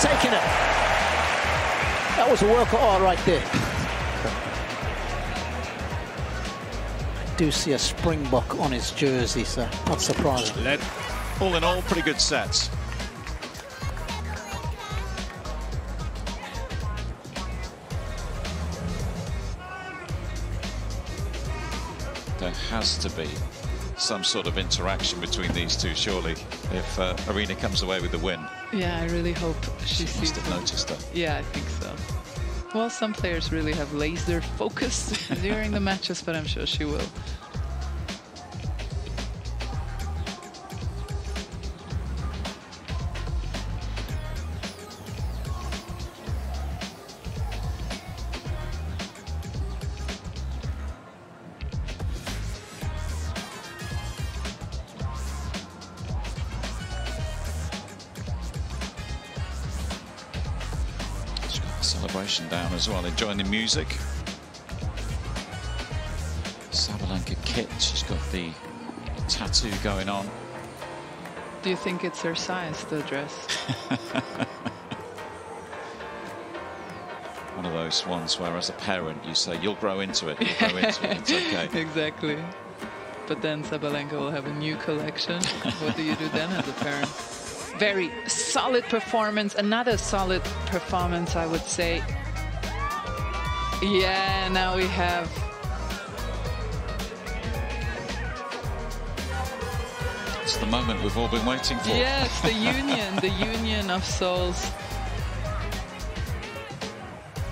taken it. That was a work of art right there. I do see a springbok on his jersey, so not surprising. Led, all in all, pretty good sets. There has to be some sort of interaction between these two, surely, if uh, Aryna comes away with the win. Yeah, I really hope she, She sees must have noticed her. Yeah, I think so. Well, some players really have laser focus during the matches, but I'm sure she will. Celebration down as well, enjoying the music. Sabalenka kit, she's got the tattoo going on. Do you think it's her size, the dress? One of those ones where, as a parent, you say, You'll grow into it, you'll grow into it, it's okay. exactly. But then Sabalenka will have a new collection. what do you do then as a parent? Very solid performance. Another solid performance, I would say. Yeah, now we have It's the moment we've all been waiting for. Yes, the union, the union of souls.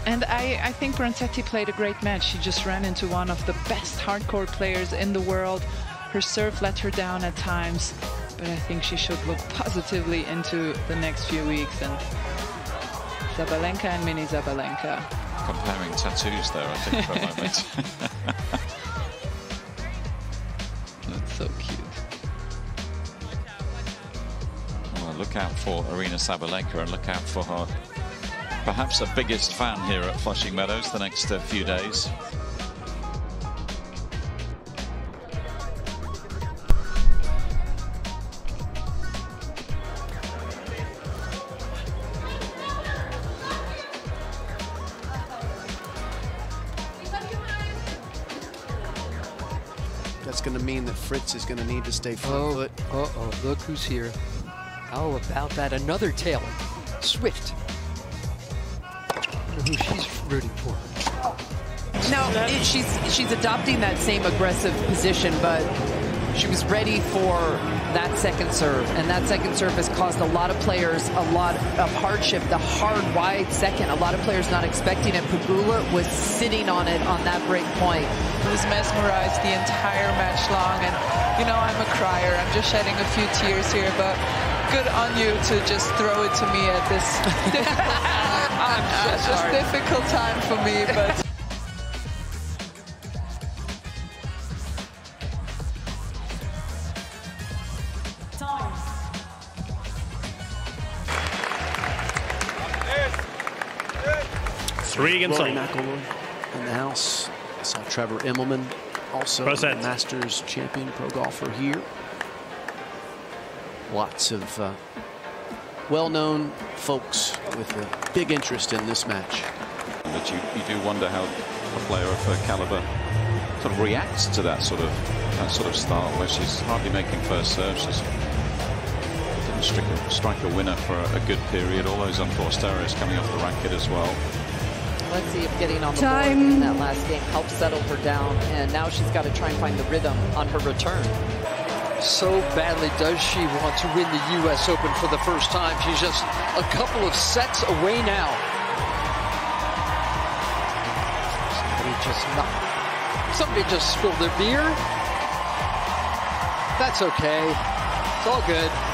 And I, I think Bronzetti played a great match. She just ran into one of the best hardcore players in the world. Her serve let her down at times, but I think she should look positively into the next few weeks. And Sabalenka and Mini Sabalenka. Comparing tattoos there, I think, for a moment. That's so cute. well, look out for Aryna Sabalenka and look out for her, perhaps her biggest fan here at Flushing Meadows the next uh, few days. That's going to mean that Fritz is going to need to stay front Oh, foot. uh-oh, look who's here. How about that? Another Taylor. Swift. Wonder who she's rooting for. No, it, she's she's adopting that same aggressive position, but she was ready for that second serve, and that second serve has caused a lot of players a lot of hardship. The hard wide second, a lot of players not expecting it. Pegula was sitting on it on that break point. was mesmerized the entire match long and you know I'm a crier I'm just shedding a few tears here but good on you to just throw it to me at this difficult time it's just difficult time for me but Three against Rory. McIlroy in the house. I saw Trevor Immelman, also Pro a set. Masters champion pro golfer here. Lots of uh, well-known folks with a big interest in this match. But you, you do wonder how a player of her caliber sort of reacts to that sort of that sort of start where she's hardly making first serve. She's didn't strike a, strike a winner for a, a good period. All those unforced errors coming off the racket as well. Let's see if getting on the board in that last game helps settle her down, and now she's got to try and find the rhythm on her return. So badly does she want to win the U.S. Open for the first time. She's just a couple of sets away now. Somebody just not. Somebody just spilled their beer. That's okay. It's all good.